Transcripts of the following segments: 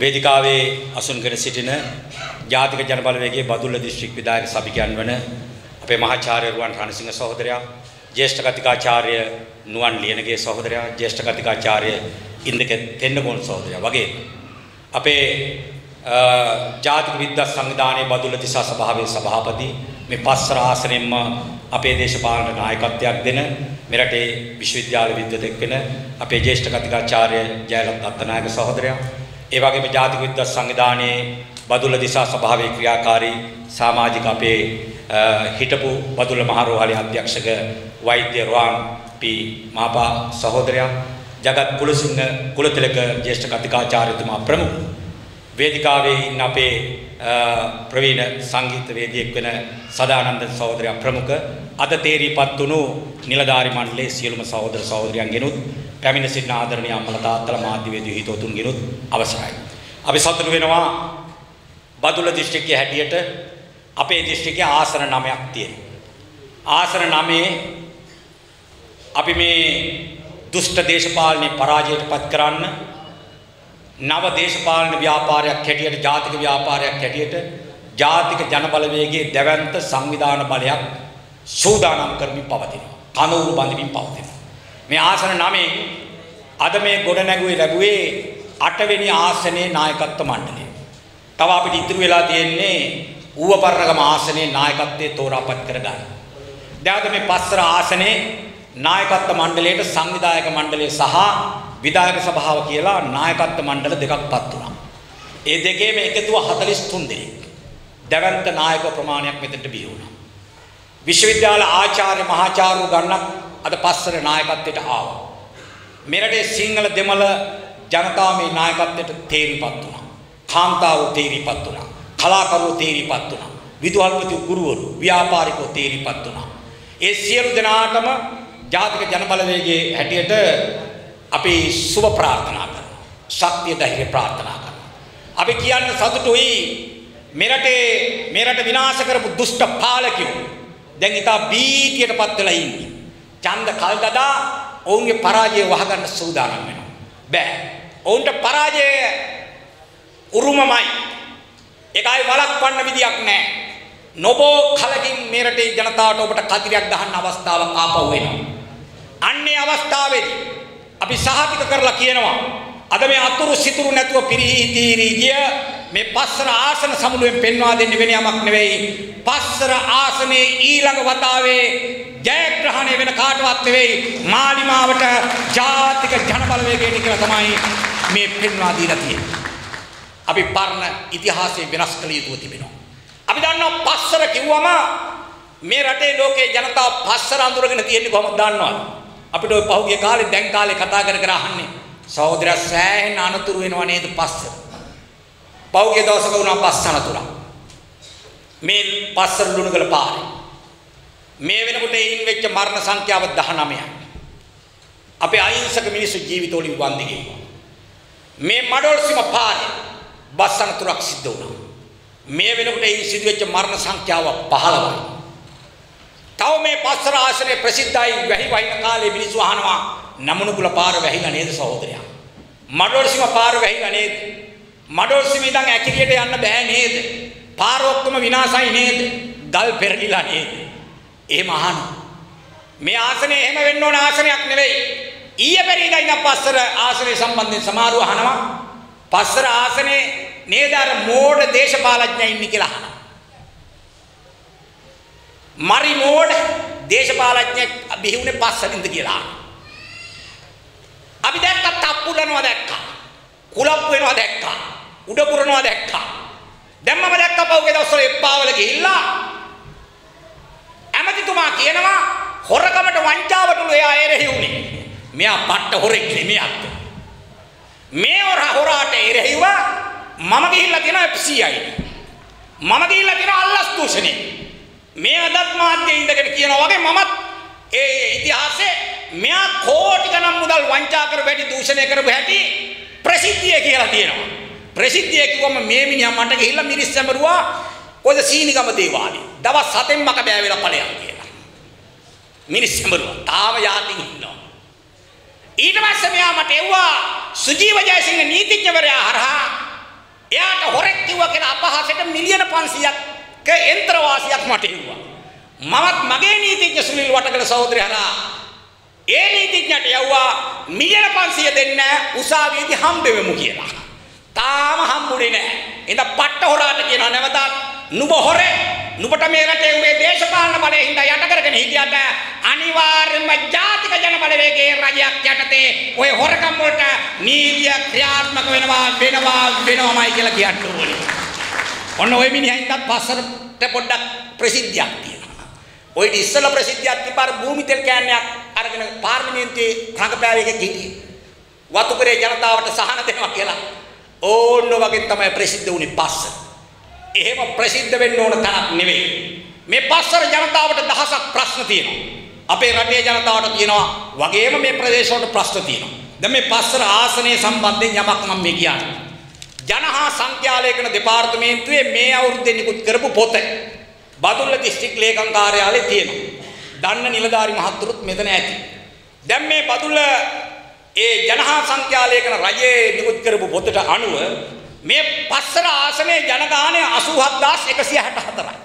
වේදිකාවේ අසුන් කර සිටින ජාතික ජනබලවේගයේ බදුල්ල දිස්ත්‍රික් විධායක සභිකයන් වන අපේ මහාචාර්ය රුවන් රණසිංහ සහෝදරයා, ජ්‍යෙෂ්ඨ කතිකාචාර්ය නුවන් ලියනගේ සහෝදරයා, ජ්‍යෙෂ්ඨ කතිකාචාර්ය ඉන්දක තෙන්නගොන් සහෝදරයා වගේ. අපේ ජාතික විද්‍යා සංවිධානයේ බදුල්ල දිසා සභාවේ සභාපති මේ පස්වර ආසනෙම්ම අපේ දේශපාලන නායකත්වයක් දෙන මෙරටේ විශ්වවිද්‍යාල විද්වතෙක් වෙන අපේ ජ්‍යෙෂ්ඨ කතිකාචාර්ය ජයලත් අත්තනායක සහෝදරයා ඒ වගේම ජාතික විද්‍යා සංවිධානයේ බදුල්ල දිසා සභාවේ ක්‍රියාකාරී සමාජික අපේ හිටපු බදුල්ල මහරෝහලේ අධ්‍යක්ෂක වෛද්‍ය රෝහන් පී. මාපා සහෝදරයා ජගත් කුලසිංහ කුලතිලක ජ්‍යෙෂ්ඨ කතිකාචාර්යතුමා ප්‍රමුඛ. වේදිකාවේ ඉන්න අපේ ප්‍රවීණ සංගීත වේදිකෙක් වෙන සදානන්ද සහෝදරයා ප්‍රමුඛ අද තේරීපත් වුණු නිලධාරි මණ්ඩලයේ සියලුම සහෝදර සහෝදරියන්ගෙනුත් පැමිණ සිටින ආදරණීය අම්මලා තාත්තලා මාධ්‍යවේදී හිතවතුන්ගෙනුත් අවසරයි. අපි සතුටු වෙනවා බදුල්ල දිස්ත්‍රික්කයේ හැටියට අපේ දිස්ත්‍රික්කයේ ආසන 9ක් තියෙනවා. ආසන 9 අපි මේ දුෂ්ට දේශපාලනේ පරාජයට පත් කරන්න නව දේශපාලන ව්‍යාපාරයක් හැටියට ජාතික ව්‍යාපාරයක් හැටියට ජාතික ජනබලවේගයේ දැවැන්ත සංවිධාන බලයක් සූදානම් කරමින් පවතිනවා. කනවුරු බඳමින් පවතිනවා. මේ ආසන 9 අද මේ ගොඩ නැගුවේ ලැබුවේ 8 වෙනි ආසනයේ නායකත්ව මණ්ඩලය. තව අපිට ඉතුරු වෙලා තියෙන්නේ ඌවපරණගම ආසනයේ නායකත්වයේ තෝරාපත් කරගන්න. දැන් අද මේ පස්තර ආසනයේ නායකත්ව මණ්ඩලයට සංවිධායක මණ්ඩලය සහ විධායක සභාව කියලා නායකත්ව මණ්ඩල දෙකක් පත් වුණා. ඒ දෙකේම එකතුව 43 දෙනෙක්. දැවැන්ත නායක ප්‍රමාණයක් මෙතනට බිහි වුණා. විශ්වවිද්‍යාල ආචාර්ය මහාචාර්ය ගණනක් අද පස්සර නායකත්වයට ආවා. මෙරටේ සිංහල දෙමළ ජනතාව මේ නායකත්වයට තේරිපත් වුණා. කාන්තාවෝ තේරිපත් වුණා. කලාකරුවෝ තේරිපත් වුණා. විදුහල්පති ගුරුවරු ව්‍යාපාරිකෝ තේරිපත් වුණා. ඒ සියලු දෙනාටම ජාතික ජනබලවේගයේ හැටියට අපි සුබ ප්‍රාර්ථනා කරනවා. ශක්තිය ධෛර්ය ප්‍රාර්ථනා කරනවා. අපි කියන්න සතුටුයි මෙරටේ මෙරට විනාශ කරපු දුෂ්ට පාලකයෝ දැන් ඉතා බීතියටපත් වෙලා ඉන්නේ. ඡන්ද කල්දදා ඔවුන්ගේ පරාජය වහගන්න සූදානම් වෙනවා. බෑ. ඔවුන්ට පරාජය උරුමමයි. ඒකයි වළක්වන්න විදියක් නැහැ. නොබෝ කලකින් මේ රටේ ජනතාවට ඔබට කතිරයක් ගහන්න අවස්ථාවක් ආපහු වෙනවා. අන්නේ අවස්ථාවේදී අපි සහතික කරලා කියනවා අද මේ අතුරු සිතුරු නැතුව පිරිහි තීරී ගිය මේ පස්සර ආසන සමුළුවෙන් පෙන්වා දෙන්න වෙන යමක් නෙවෙයි පස්සර ආසනයේ ඊළඟ වතාවේ ජයග්‍රහණය වෙන කාටවත් නෙවෙයි මාලිමාවට ජාතික ජනබලවේගයට කියලා තමයි මේ පෙන්වා දීලා තියෙන්නේ. අපි පරණ ඉතිහාසය වෙනස් කළ යුතුව තිබෙනවා. අපි දන්නවා පස්සර කිව්වම මේ රටේ ලෝකේ ජනතාව පස්සර අඳුරගෙන තියෙන්නේ කොහොමද දන්නවද? අපිට ওই පහුගිය කාලේ දැන් කාලේ කතා කර කර අහන්නේ සහෝදරයා සෑහෙන අනතුරු වෙනව නේද පස්සර? පහුගිය දවසක වුණා පස්ස අනතුරක්. මේ පස්සර ලුණුගල පාරේ. මේ වෙනකොට එයින් වෙච්ච මරණ සංඛ්‍යාව 19යි. අපේ අහිංසක මිනිස්සු ජීවිතවලින් වන්දි ගෙවුවා. මේ මඩොල්සිම පාරේ බස් අනතුරක් සිද්ධ වුණා. මේ වෙනකොට එයින් සිදුවෙච්ච මරණ සංඛ්‍යාව 15යි. තව මේ පස්සර ආශ්‍රය ප්‍රසිද්ධයි වැහි වහින කාලේ මිනිස්සු අහනවා නමනුකුල පාර වැහිලා නේද සහෝදරයා? මඩොල්සිම පාර වැහිලා නේද? මඩොල්සිම ඉඳන් ඇකිරියට යන්න බෑ නේද? පාර ඔක්කොම විනාශයි නේද? ගල් පෙරලිලා නේද? එහෙම අහනවා. මේ ආසනේ එහෙම වෙන්න ඕන ආසනයක් නෙවෙයි. ඊයේ පෙරේදා ඉඳන් පස්සර ආසනේ සම්බන්ධයෙන් සමාරුව අහනවා. පස්සර ආසනේ නේද අර මෝඩ දේශපාලඥයා ඉන්නේ කියලා අහනවා. මරි මෝඩ දේශපාලඥයෙක් බිහිුනේ පස්සරින්ද කියලා. අපි දැක්කා තප්පුලනවා දැක්කා. කුලප්පු වෙනවා දැක්කා. උඩ පුරනවා දැක්කා. දැන් මම දැක්කා පහුගිය දවස්වල එප්පාවල ගිහිල්ලා ඇමතිතුමා කියනවා හොරකමට වංචාවටලු එයා එරෙහි උනේ. මෙයා පට්ට හොරෙක් නෙමෙයිත්. මේ හොර හොරාට එරෙහිව මම ගිහිල්ලා තියෙනවා FCI. මම ගිහිල්ලා තියෙනවා අල්ලස් දූෂණේ. මේ අදත් මාධ්‍යයේ ඉඳගෙන කියනවා වගේ මමත් ඒ ඉතිහාසයේ මෙයා කෝටි ගණන් මුදල් වංචා කර වැඩි දූෂණය කරපු හැටි ප්‍රසිද්ධිය කියලා තියෙනවා. ප්‍රසිද්ධිය කිව්වම මේ මිනිහා මට ගිහිල්ලා මිරිස් සැමරුවා කොහෙද සීනිගම දේවාලේ. දවස් 7න් මක බෑ වෙලා ඵලයන් කියලා. මිරිස් සැමරුවා. තාම යාතින් ඉන්නවා. ඊට පස්සේ මෙයා මට එව්වා සුජීව ජයසිංහ නීතිඥවරයා හරහා කිව්වා කියලා අපහාසයට මිලියන 500ක් යන්ත්‍ර වාසියක් මට එව්වා. මමත් මගේ නීතිඥ සුනිල් වටකල සහෝදරයලා ඒ නීතිඥට යවුවා මිලියන 500 දෙන්න උසාවියේදී හම්බෙවෙමු කියලා. තාම හම්බුනේ නැහැ. ඉතින් පට්ට හොරාට කියනවා නැවතත් නුඹ හොරේ නුඹට මේ රටේ උඹේ දේශපාලන බලයෙන් හින්දා යට කරගෙන හිටියට අනිවාර්යයෙන්ම ජාතික ජන බලවේගයේ රජයක් යටතේ ඔය හොරකම් වලට නීතිය ක්‍රියාත්මක වෙනවා වෙනවා වෙනවමයි කියලා කියන්න ඕනේ. ඔන්න ඔය මිනිහින්දත් පස්සට පොඩ්ඩක් ප්‍රසිද්ධියක් තියෙනවා. ඔය ඉස්සල ප්‍රසිද්ධියක් තිබ්බාර භූමි තෙල් කෑන්නයක් අරගෙන පාර්ලිමේන්තුවේ රඟපෑවේ එකක් හිටියේ. වතුකරේ ජනතාවට සහන දෙනවා කියලා. ඕන්න වගේ තමයි ප්‍රසිද්ධ වුණේ පස්ස. එහෙම ප්‍රසිද්ධ වෙන්න ඕන තරක් නෙවෙයි. මේ පස්සර ජනතාවට දහසක් ප්‍රශ්න තියෙනවා. අපේ රටේ ජනතාවට තියෙනවා වගේම මේ ප්‍රදේශවලට ප්‍රශ්න තියෙනවා. දැන් මේ පස්සර ආසනය සම්බන්ධයෙන් යමක් මම මේ කියන්නේ. ජනහා සංඛ්‍යාලේඛන දෙපාර්තමේන්තුවේ මේ අවුරුද්දේ නිකුත් කරපු පොත බදුල්ල දිස්ත්‍රික් ලේකම් කාර්යාලයේ තියෙනවා. දන්න නිලධාරි මහත්තුරුත් මෙතන ඇති. දැන් මේ බදුල්ල ඒ ජනහා සංඛ්‍යාලේඛන රජයේ නිකුත් කරපු පොතට අනුව මේ පස්සර ආසනයේ ජනගහනය 87164යි.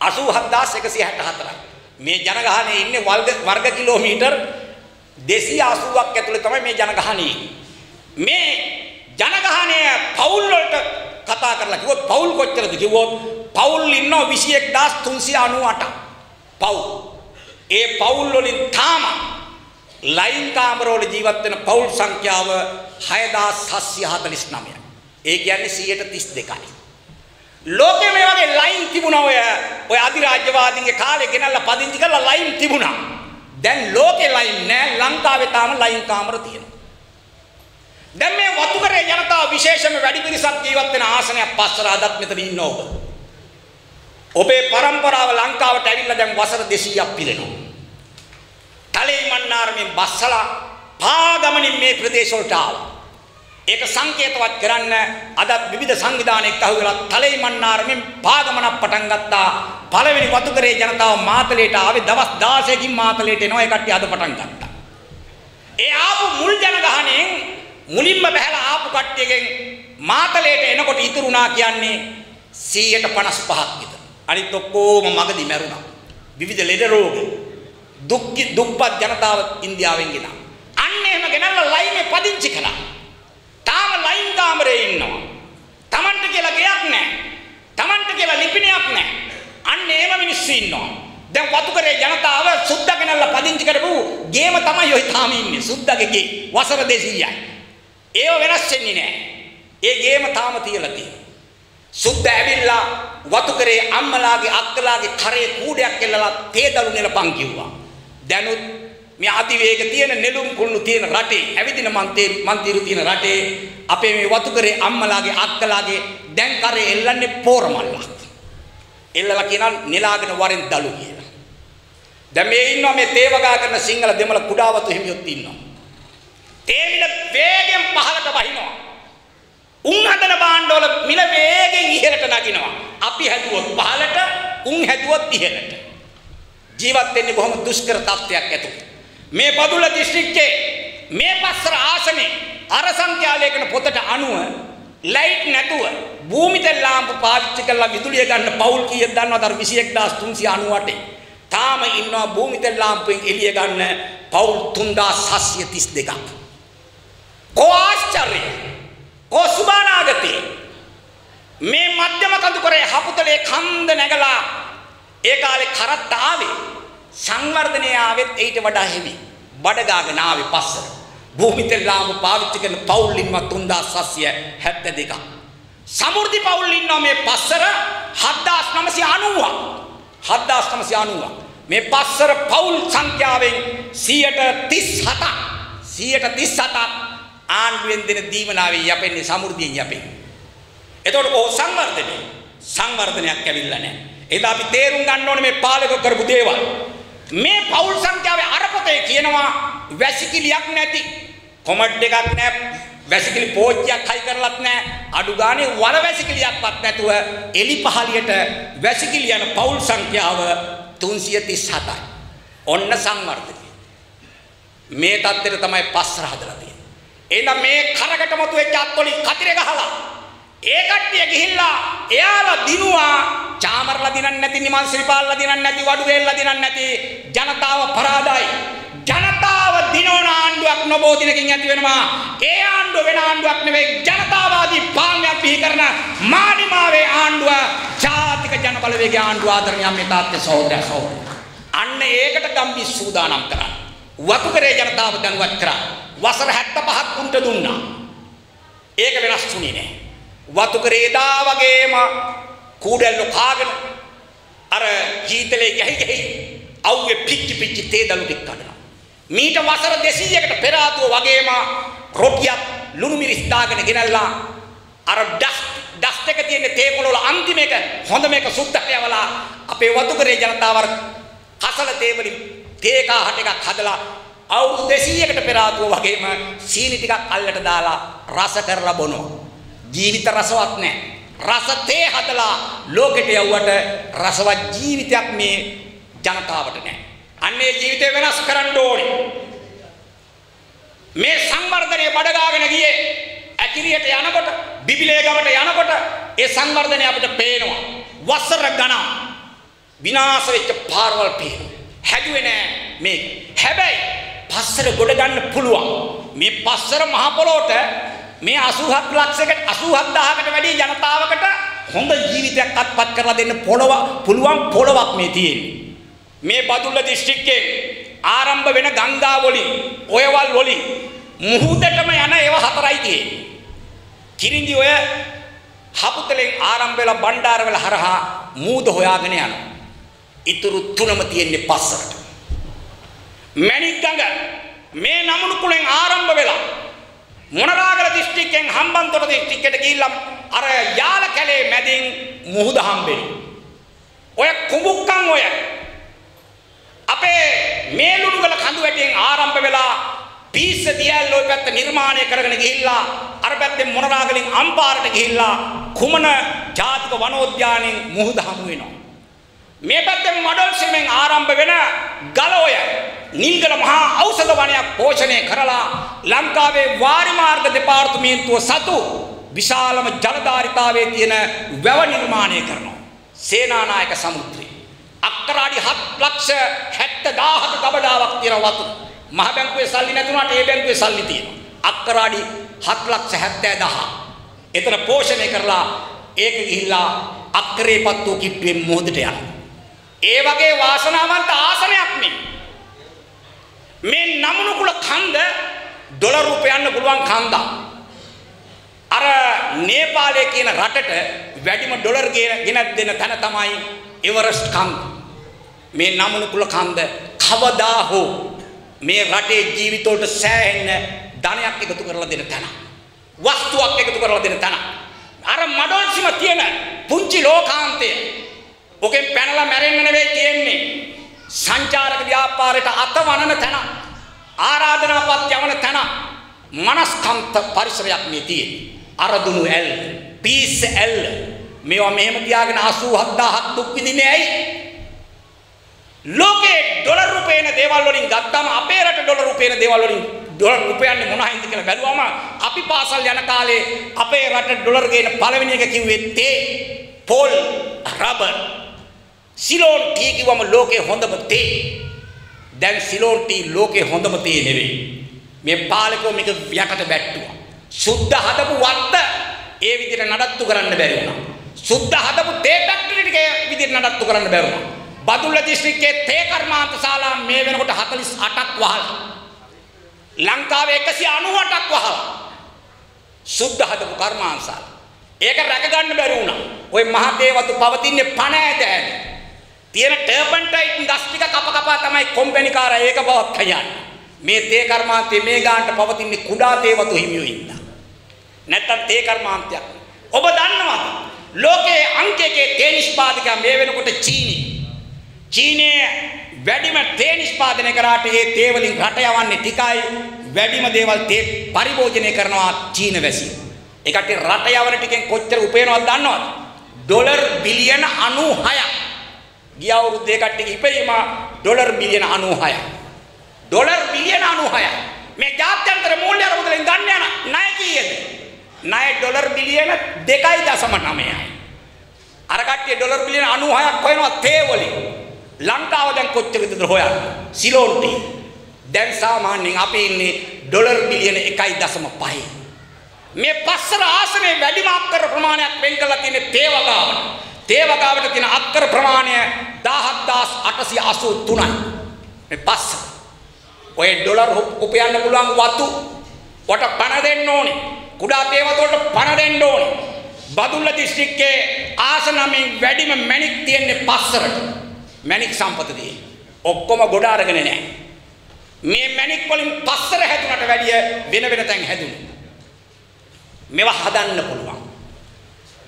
87164යි. මේ ජනගහනයේ ඉන්නේ වර්ග වර්ග කිලෝමීටර් 280ක් ඇතුලේ තමයි මේ ජනගහනය මේ ජනගහනය පවුල් වලට කතා කරලා කිව්වොත් පවුල් කොච්චරද කිව්වොත් පවුල් ඉන්නවා 21398 පවුල් ඒ පවුල් වලින් තාම ලයින් කාමරවල ජීවත් වෙන පවුල් සංඛ්‍යාව 6749යි. ඒ කියන්නේ 132යි. ලෝකෙ මේ වගේ ලයින් තිබුණා ඔය ඔය අධිරාජ්‍යවාදීන්ගේ කාලේ ගෙනල්ලා පදිංචි කරලා ලයින් තිබුණා. දැන් ලෝකෙ ලයින් නෑ ලංකාවේ තාම ලයින් කාමර තියෙනවා. දැන් මේ වතුකරේ ජනතාව විශේෂම වැඩි පිරිසක් ජීවත් වෙන ආසනයක් පස්සර අදත් මෙතන ඉන්න ඔබ. ඔබේ પરම්පරාව ලංකාවට ඇවිල්ලා දැන් වසර 200ක් පිරෙනවා. තලේ මන්නාරමින් බස්සලා පාගමනින් මේ ප්‍රදේශ වලට ආවා. ඒක සංකේතවත් කරන්න අදත් විවිධ සංවිධාන එක්ක අහුවෙලා තලේ මන්නාරමින් පාගමනක් පටන් ගත්තා. පළවෙනි වතුකරේ ජනතාව මාතලේට ආවේ දවස් 16කින් මාතලේට එනවා. ඒ කට්ටිය අද පටන් ගත්තා. ඒ ආපු මුල් ජනගහණයෙන් මුලින්ම බහැලා ආපු කට්ටියගෙන් මාතලේට එනකොට ඉතුරුනා කියන්නේ 155ක් විතර. අනිත් ඔක්කොම මගදී මැරුණා. විවිධ ලෙඩ රෝග දුක් දුක්පත් ජනතාව ඉන්දියාවෙන් ගෙනා. අන්න එහෙම ගෙනල්ලා ලයිනේ පදිංචි කළා. තාම ලයින් කාමරේ ඉන්නවා. Tamanට කියලා ගයක් නැහැ. Tamanට කියලා ලිපිනයක් නැහැ. අන්න එහෙම මිනිස්සු ඉන්නවා. දැන් වතුකරේ ජනතාව සුද්දා ගෙනල්ලා පදිංචි කරපු ගේම තමයි ඔය තාම ඉන්නේ. සුද්දාගේ ගේ වසර 200යි. ඒව වෙනස් වෙන්නේ නැහැ. ඒ ගේම තාම තියලා තියෙනවා. සුද්ද ඇවිල්ලා වතුකරේ අම්මලාගේ අක්කලාගේ කරේ කූඩයක් එල්ලලා තේදලු නෙලපන් කිව්වා. දැනුත් මේ අධිවේග තියෙන නෙළුම් කුළුණු තියෙන රටේ ඇවිදින මන්තේරු මන්තිරු තියෙන රටේ අපේ මේ වතුකරේ අම්මලාගේ අක්කලාගේ දැන් කරේ එල්ලන්නේ පෝරමල්ලක්. එල්ලලා කියනවා නෙලාගෙන වරෙන් දලු කියලා. දැන් මේ ඉන්නවා මේ තේවගා කරන සිංහල දෙමළ කුඩාවතු හිමියොත් ඉන්නවා. තේමිල වේගෙන් පහළට වහිනවා. උන් හදන භාණ්ඩවල මිල වේගෙන් ඉහළට නගිනවා. අපි හැදුවොත් පහළට, උන් හැදුවොත් ඉහළට. ජීවත් වෙන්නේ බොහොම දුෂ්කර තත්ත්වයක් ඇතුළේ. මේ බදුල්ල දිස්ත්‍රික්කේ මේ පස්සර ආසනේ අර සංඛ්‍යාලේඛන පොතට අනුව ලයිට් නැතුව භූමි තෙල් ලාම්පු පාවිච්චි කරලා විදුලිය ගන්න පවුල් කීයක් දන්නවද අර 21398 තාම ඉන්නවා භූමි තෙල් ලාම්පුවෙන් එළිය ගන්න පවුල් 3732ක් කෝ ආශ්චර්යය කෝ සුබානාගතේ මේ මධ්‍යම කඳුකරේ හපුතලේ කන්ද නැගලා ඒ කාලේ කරත්ත ආවේ සංවර්ධනය ආවෙත් ඊට වඩා හිමි. බඩ ගාගෙන ආවේ පස්සට. භූමි තෙල් ලාභ පාවිච්චි කරන පවුල් ඉන්නවා 3772ක්. සමෘද්ධි පවුල් ඉන්නවා මේ පස්සර 7990ක්. 7990ක්. මේ පස්සර පවුල් සංඛ්‍යාවෙන් 137ක් 137ක් ආණ්ඩුවෙන් දෙන දීමනාවෙන් යැපෙන්නේ සමෘද්ධියෙන් යැපෙන්නේ. එතකොට කොහොම සංවර්ධනය? සංවර්ධනයක් ඇවිල්ලා නැහැ. එදා අපි තේරුම් ගන්න ඕනේ මේ පාලක කරපු දේවල්. මේ පෞල් සංඛ්‍යාවේ අරපතේ කියනවා වැසිකිලියක් නැති කොමඩ් එකක් නැහැ වැසිකිලි පෝච්චියක් හයි කරලත් නැහැ අඩු ගානේ වල වැසිකිලියක්වත් නැතුව එලි පහලියට වැසිකිලි යන පෞල් සංඛ්‍යාව 337යි ඔන්න සංවර්ධනය මේ தත්තෙට තමයි පස්සර හදලා තියෙන්නේ එහෙනම් මේ කරකට මතු වෙච්ච අත්වලින් කතිරේ ගහලා ඒ කට්ටිය ගිහිල්ලා එයාලා දිනුවා. චාමරලා දිනන්නේ නැති නිමල් ශ්‍රීපාල්ලා දිනන්නේ නැති වඩුවේල්ලා දිනන්නේ නැති ජනතාව පරාදයි. ජනතාව දිනවන ආණ්ඩුවක් නොබෝ දිනකින් ඇති වෙනවා. ඒ ආණ්ඩුව වෙන ආණ්ඩුවක් නෙවෙයි ජනතාවාදී පාලනයක් බිහි කරන මානිමාවේ ආණ්ඩුව ජාතික ජන බලවේගයේ ආණ්ඩුව ආදරණීය මේ තාත්තේ සහෝදරය සහෝදරය අන්න ඒකට ගම්බි සූදානම් කරා. වතුකරේ ජනතාව දැනුවත් කරා. වසර 75ක් උන්ට දුන්නා. ඒක වෙනස් වුණේ නෑ. වතුකරේ දා වගේම කූඩැල්ල කාගෙන අර ජීතලේ ගහි ගහි අවුවේ පිච්චි පිච්චි තේදලු ටික කඩනවා. මීට වසර 200කට පෙර ආතුව වගේම රොටියක් ලුණු මිරිස් දාගෙන ගෙනල්ලා අර ඩස් ඩස්ට් එක තියෙන තේ කොළ වල අන්තිම එක හොඳ මේක සුද්ධ යවලා අපේ වතුකරේ ජනතාව අර කසල තේ වලින් තේ කාහට එකක් හදලා අවුරුදු 200කට පෙර ආතුව වගේම සීනි ටිකක් අල්ලට දාලා රස කරලා බොනවා. ජීවිත රසවත් නැහැ රස තේ හදලා ලෝකෙට යවුවට රසවත් ජීවිතයක් මේ ජනතාවට නැහැ අන්නේ ජීවිතය වෙනස් කරන්න ඕනේ. මේ සංවර්ධනය බඩගාගෙන ගියේ ඇකිරියට යනකොට බිබිලේ ගමට යනකොට ඒ සංවර්ධනය අපිට පේනවා. වසර ගණන් විනාශ වෙච්ච පාරවල් පේනවා. හැදුවේ නෑ මේ. හැබැයි පස්සර ගොඩ ගන්න පුළුවන් මේ පස්සර මහ පොළොවට මේ 87 ලක්ෂයකට 87000කට වැඩි ජනතාවකට හොඳ ජීවිතයක් අත්පත් කරලා දෙන්න පොළව පුළුවන් පොළවක් මේ තියෙන්නේ මේ බදුල්ල දිස්ත්‍රික්කයේ ආරම්භ වෙන ගංගා වලින් ඔයවල් වලින් මුහුදටම යන ඒවා හතරයි තියෙන්නේ. කිරින්දි ඔය හපුතලෙන් ආරම්භ වෙලා බණ්ඩාරවල හරහා මූද හොයාගෙන යනවා. ඊතුරු තුනම තියෙන්නේ පස්සට. මණික් ගඟ මේ නමුණු කුලෙන් ආරම්භ වෙලා මොනරාගල දිස්ත්‍රික්කෙන් හම්බන්තොට දිස්ත්‍රික්කයට ගිහිල්ලා අර යාල කැලේ මැදින් මුහුද හම්බෙනවා. ඔය කුඹුක්කන් ඔය අපේ මේලුණුගල කඳු වැටියෙන් ආරම්භ වෙලා පීස්ස දියැල් ඔය පැත්ත නිර්මාණය කරගෙන ගිහිල්ලා අර පැත්තෙන් මොනරාගලින් අම්පාරට ගිහිල්ලා කුමන ජාතික වනෝද්‍යානයෙන් මුහුද හමු වෙනවා. මේ පැත්තෙන් මඩොල්සිමෙන් ආරම්භ වෙන ගලෝය නිල්ගල මහා ඖෂධ වනයක් පෝෂණය කරලා ලංකාවේ වාරි මාර්ග දෙපාර්තමේන්තුව සතු විශාලම ජලධාරිතාවයේ තියෙන වැව නිර්මාණය කරනවා. සේනානායක සමුද්‍රය. අක්කරාඩි 7 ලක්ෂ 70000ක ගබඩාවක් තියෙන වතුර. මහ බැංකුවේ සල්ලි නැතුණාට ඒ බැංකුවේ සල්ලි තියෙනවා. අක්කරාඩි 7 ලක්ෂ 70000. එතන පෝෂණය කරලා ඒක ගිහිල්ලා අක්කරේපත් වූ කිට්ටුවෙන් මොහොතට යනවා. ඒ වගේ වාසනාවන්ත ආසනයක් මේ. මේ නමුණු කුල කන්ද ඩොලර් රුපියන්න පුළුවන් කන්දක්. අර නේපාලය කියන රටට වැඩිම ඩොලර් ගෙනත් දෙන තැන තමයි එවරස්ට් කන්ද. මේ නමුණු කුල කන්ද කවදා හෝ මේ රටේ ජීවිතවලට සෑහෙන්න ධනයක් එකතු කරලා දෙන තැන. වස්තුවක් එකතු කරලා දෙන තැන. අර මඩොල්සිම තියෙන පුංචි ලෝකාන්තය. ඔකෙන් පැනලා මැරෙන්න නෙවෙයි තියෙන්නේ. සංචාරක ව්‍යාපාරයට අතවනන තැන. ආරාධනාපත් යවන තැන. මනස්කන්ත පරිසරයක් මේ තියෙන්නේ. අරදුණු ඇල්, පීස් ඇල් මේවා මෙහෙම තියාගෙන 87000ක් දුක් විඳින්නේ ඇයි? ලෝකේ ඩොලර් රුපේන දේවල් වලින් ගත්තාම අපේ රට ඩොලර් රුපේන දේවල් වලින් ඩොලර් රුපයන්නේ මොනහින්ද කියලා බැලුවම අපි පාසල් යන කාලේ අපේ රට ඩොලර් ගේන පළවෙනි එක කිව්වේ තේ, පොල්, රබර්. සිලෝන් ටී කිව්වම ලෝකේ හොඳම තේ. දැන් සිලෝන් ටී ලෝකේ හොඳම තේ නෙවෙයි. මේ පාලකෝ මේක යකට බැට්ටුවා. සුද්ධ හදපු වත්ත ඒ විදිහට නඩත්තු කරන්න බැරි වුණා. සුද්ධ හදපු තේ ෆැක්ටරි ටික ඒ විදිහට නඩත්තු කරන්න බැරි වුණා. බදුල්ල දිස්ත්‍රික්කයේ තේ කර්මාන්ත ශාලා මේ වෙනකොට 48ක් වහලා. ලංකාවේ 198ක් වහලා. සුද්ධ හදපු කර්මාන්ත ශාලා. ඒක රැක ගන්න බැරි වුණා. ওই මහ තේවතු පවතින්නේ පණ ඈත ඈත. තියෙන ටර්පන්ටයිට් ගස් ටික කප කපා තමයි කොම්පැනි කාරය ඒක බවක් හයන්නේ. මේ තේ කර්මාන්තයේ මේ ගානට පවතින්නේ කුඩා තේවතු හිමියෝ ඉන්නා. නැත්තම් තේ කර්මාන්තයක්. ඔබ දන්නවද? ලෝකයේ අංක එකේ තේ නිෂ්පාදකයා මේ වෙනකොට චීනි. චීනයේ වැඩිම තේ නිෂ්පාදනය කරාට ඒ තේ වලින් රට යවන්නේ ටිකයි වැඩිම දේවල් තේ පරිභෝජනය කරනවා චීන වැසියෝ. ඒකට රට යවන ටිකෙන් කොච්චර උපයනවද දන්නවද? ඩොලර් බිලියන 96ක්. ගිය අවුරුද්දේ කට්ටිය ඉපීම ඩොලර් බිලියන 96ක්. ඩොලර් බිලියන 96ක්. මේ ජාත්‍යන්තර මූල්‍ය අරමුදලෙන් ගන්න යන ණය කීයද? ණය ඩොලර් බිලියන 2.9යි. අර කට්ටිය ඩොලර් බිලියන 96ක් හොයනවා තේ වලින්. ලංකාව දැන් කොච්චරද හොයන්නේ? Ceylon tea. දැන් සාමාන්‍යයෙන් අපි ඉන්නේ ඩොලර් බිලියන 1.5. මේ පස්සර ආසනයේ වැඩිම අක්කර ප්‍රමාණයක් වෙන් කරලා තියෙන්නේ තේ වගාවට. තේ වගාවට තියෙන අක්කර ප්‍රමාණය 17883යි. මේ පස්සර. ඔය ඩොලර් උපයන්න පුළුවන් වතු වට පණ දෙන්න ඕනේ. කුඩා තේවතවලට පණ දෙන්න ඕනේ. බදුල්ල දිස්ත්‍රික්කයේ ආසනමින් වැඩිම මැණික් තියෙන්නේ පස්සරට. මැණික් සම්පත තියෙන්නේ. ඔක්කොම ගොඩ අරගෙන නැහැ. මේ මැණික් වලින් පස්සර හැදුනට වැඩිය වෙන වෙන තැන් හැදුනේ. මේවා හදන්න පුළුවන්.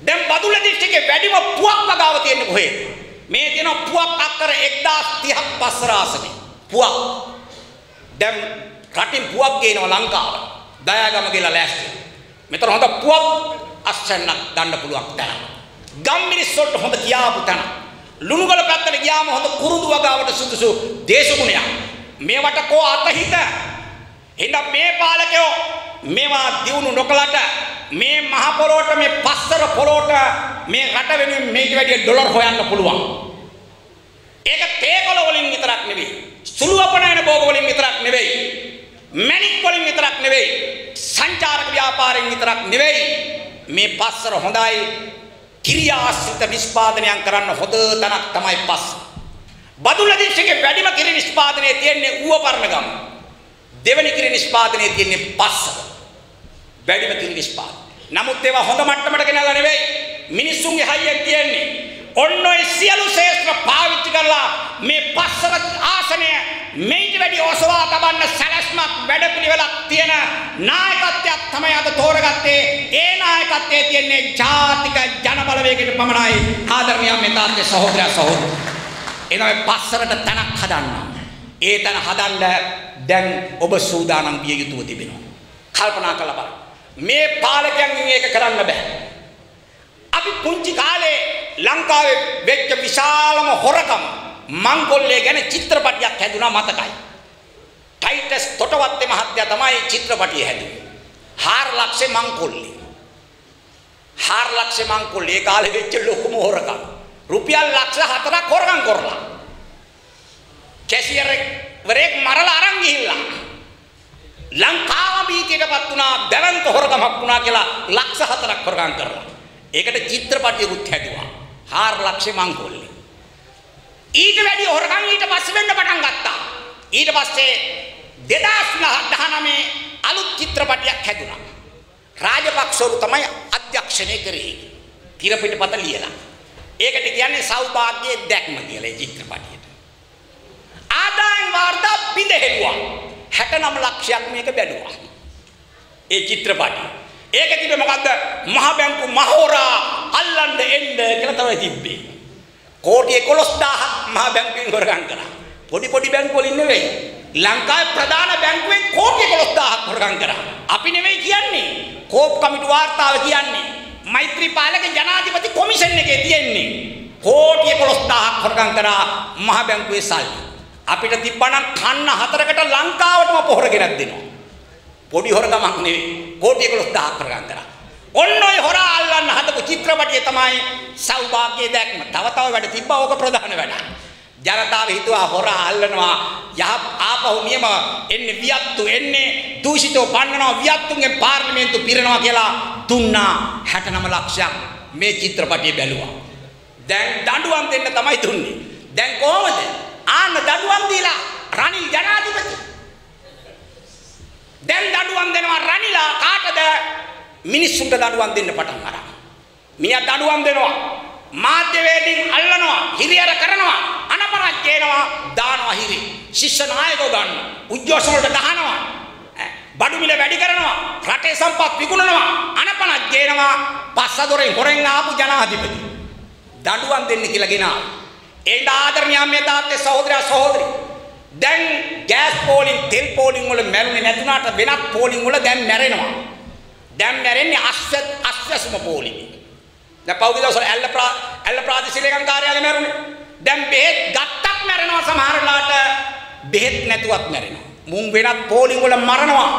දැන් බදුල්ල දිස්ත්‍රික්කයේ වැඩිම පුවක් වගාව තියෙන්නේ කොහෙද? මේ තියෙන පුවක් අක්කර 1030ක් පස්සර ආසනේ. පුවක්. දැන් රටින් පුවක් ගේනවා ලංකාවට. දයාගම කියලා ලෑස්ති. මෙතන හොඳ පුවක් අස්සන්නක් ගන්න පුළුවන් තැන. ගම් මිනිස් වලට හොඳ කියාපු තැන. ලුණුගල පැත්තට ගියාම හොඳ කුරුඳු වගාවට සුදුසු දේශගුණයක්. මේවට කෝ අතහිත. එහෙනම් මේ පාලකයෝ මේවා දිනු නොකලට මේ මහ පොළොවට මේ පස්සර පොළොවට මේ රට වෙනුවෙන් මේක වැඩි ඩොලර් හොයන්න පුළුවන්. ඒක තේකොළ වලින් විතරක් නෙවෙයි. සුළු අපනයන භෝග වලින් විතරක් නෙවෙයි. මැණික් වලින් විතරක් නෙවෙයි. සංචාරක ව්‍යාපාරයෙන් විතරක් නෙවෙයි. මේ පස්සර හොඳයි කිරියාශ්‍රිත නිෂ්පාදනයන් කරන්න හොඳ තැනක් තමයි පස්ස. බදුල්ල දිස්ත්‍රික්කේ වැඩිම කිරි නිෂ්පාදනයේ තියෙන්නේ ඌව පරණගම. දෙවනි කිරි නිෂ්පාදනයේ තියෙන්නේ පස්සර. වැඩිම කිරි නිෂ්පාදන. නමුත් ඒවා හොඳ මට්ටමට ගෙනල්ලා නෙවෙයි. මිනිස්සුන්ගේ හයියෙන් තියෙන්නේ. ඔන්න ඔය සියලු ශේෂ්ත්‍ර පාවිච්චි කරලා මේ පස්සර ආසනය මේට වැඩි ඔසවා තබන්න සැලැස්මක් වැඩපිළිවෙලක් තියෙන නායකත්වයක් තමයි අද තෝරගත්තේ. ඒ නායකත්වයේ තියෙන්නේ ජාතික ජනබලවේගයට පමණයි. ආදරණීය මේ තාත්තේ සහෝදරයා සහෝදරි. එනවා පස්සරට තැනක් හදන්න. ඒ තැන හදන්න දැන් ඔබ සූදානම් විය යුතුව තිබෙනවා. කල්පනා කරලා බලන්න. මේ පාලකයන්ගෙන් ඒක කරන්න බෑ. අපි පුංචි කාලේ ලංකාවේ වෙච්ච විශාලම හොරකම මංගොල්ලේ ගැන චිත්‍රපටියක් හැදුනා මතකයි. ටයිටස් තොටවත්තේ මහත්තයා තමයි චිත්‍රපටිය හැදුවේ. 4 ලක්ෂේ මංගොල්ලේ. 4 ලක්ෂේ මංගොල්ලේ ඒ කාලේ වෙච්ච ලොකුම හොරකම. රුපියල් ලක්ෂ 4ක් හොරකම් කරලා. කැෂියර් වරෙක් මරලා අරන් ගිහිල්ලා. ලංකාව බීතියටපත් වුණා දැවන්ත හොරකමක් වුණා කියලා ලක්ෂ 4ක් හොරකම් කරලා. ඒකට චිත්‍රපටියකුත් හැදුවා. 4 ලක්ෂේ මංගොල්ලේ. ඊට වැඩි හොරකම් ඊට පස්සේ වෙන්න පටන් ගත්තා. ඊට පස්සේ 2019 අලුත් චිත්‍රපටියක් හැදුනා. රාජපක්ෂවරු තමයි අධ්‍යක්ෂණය කරේ. තිරපිටපත ලියලා. ඒකට කියන්නේ සෞභාග්‍යයේ දැක්ම කියලා ඒ චිත්‍රපටියට. ආදායම් වාර්තා බිඳ හෙළුවා. 69 ලක්ෂයක් මේක බැලුවා. ඒ චිත්‍රපටිය. ඒක තිබ්බේ මොකද්ද? මහ බැංකු මහෝරා අල්ලන්න එන්න කියලා තමයි තිබ්බේ. කෝටි 11000ක් මහ බැංකුවෙන් හොරගම් කරා. පොඩි පොඩි බැංකු වලින් නෙවෙයි. ලංකාවේ ප්‍රධාන බැංකුවෙන් කෝටි 11000ක් හොරගම් කරා. අපි නෙවෙයි කියන්නේ. කෝප් කමිටු වාර්තාව කියන්නේ. මෛත්‍රීපාලක ජනාධිපති කොමිෂන් එකේ තියෙන්නේ. කෝටි 11000ක් හොරගම් කරා මහ බැංකුවේ සල්ලි. අපිට තිබ්බනම් කන්න හතරකට ලංකාවටම පොහොර ගෙනත් දෙනවා. පොඩි හොරකමක් නෙවෙයි. කෝටි 11000ක් හොරගම් කරා. ඔන්න ඔය හොරා අල්ලන්න හදපු චිත්‍රපටිය තමයි සෞභාග්‍ය දැක්ම. තව තව වැඩ තිබ්බා ඕක ප්‍රධාන වැඩ. ජනතාව හිතුවා හොරා අල්ලනවා යහ ආපහු නියම එන්නේ වියත්තු එන්නේ දූෂිතව පන්නනවා වියත්තුන්ගෙන් පාර්ලිමේන්තු පිරෙනවා කියලා දුන්නා 69 ලක්ෂයක් මේ චිත්‍රපටිය බැලුවා. දැන් දඬුවම් දෙන්න තමයි දුන්නේ. දැන් කොහමද? ආන්න දඬුවම් දීලා රනිල් ජනාධිපති දැන් දඩුවම් දෙනවා රනිලා කාටද මිනිස්සුන්ට දඩුවම් දෙන්න පටන් අරන්. මිනිහා දඩුවම් දෙනවා. මාධ්‍යවේදීන් අල්ලනවා, හිරියර කරනවා, අනපරක් ගේනවා, දානවා හිරි. ශිෂ්‍ය නායකව ගන්න. උද්යෝෂ වලට ගහනවා. බඩු මිල වැඩි කරනවා. රටේ සම්පත් විකුණනවා. අනපනක් ගේනවා. පස්සදොරෙන් හොරෙන් ආපු ජනාධිපති. දඩුවම් දෙන්න කියලා ගෙනාවා. ඒ ආදරණීය මේ තාත්තේ සහෝදරයා සහෝදරි දැන් ගෑස් පෝලිං තෙල් පෝලිං වල මැරුණේ නැතුණාට වෙනත් පෝලිං වල දැන් මැරෙනවා. දැන් මැරෙන්නේ අස්ස අස්සසුම පෝලිං. දැන් පෞද්ගලික දවසවල ඇල්ල ප්‍රා ඇල්ල ප්‍රාදේශීය ලේකම් කාර්යාලය මැරුණේ. දැන් බෙහෙත් ගත්තත් මැරෙනවා සමහරලාට බෙහෙත් නැතුවත් මැරෙනවා. මුන් වෙනත් පෝලිං වල මරනවා.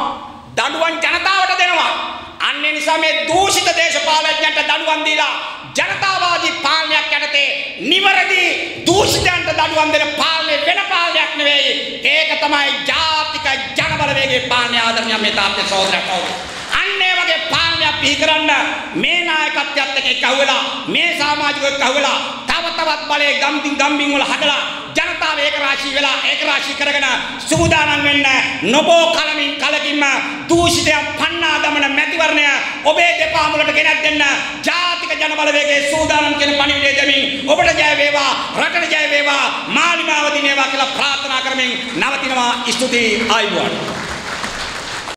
දඬුවම් ජනතාවට දෙනවා. අන්න ඒ නිසා මේ දූෂිත දේශපාලඥයන්ට දඩුවම් දීලා ජනතාවාදී පාලනයක් යටතේ නිවැරදි දූෂිතයන්ට දඩුවම් දෙන පාලනය වෙන පාලනයක් නෙවෙයි. ඒක තමයි ජාතික ජනබලවේගයේ පාලනය ආදරණීය මේ තාත්තේ සහෝදරයන් කවුරු. අන්න ඒ වගේ පාලනයක් පිහි කරන්න මේ නායකත්වයත් එක්ක එක්කහුවෙලා මේ සමාජිකයෝ එක්කහුවෙලා තව තවත් බලයේ ගම්බින් ගම්බින් වල හදලා ජනතාව ඒක රාශී වෙලා ඒක රාශී කරගෙන සූදානම් වෙන්න නොබෝ කලමින් කලකින්ම දූෂිතයන් පන්නා දමන මැතිවරණය ඔබේ දෙපා මුලට ගෙනත් දෙන්න ජාතික ජනබලවේගයේ සූදානම් කියන පණිවිඩය දෙමින් ඔබට ජය වේවා රටට ජය වේවා මාලිමාව දිනේවා කියලා ප්‍රාර්ථනා කරමින් නවතිනවා ස්තුතියි ආයුබෝවන්.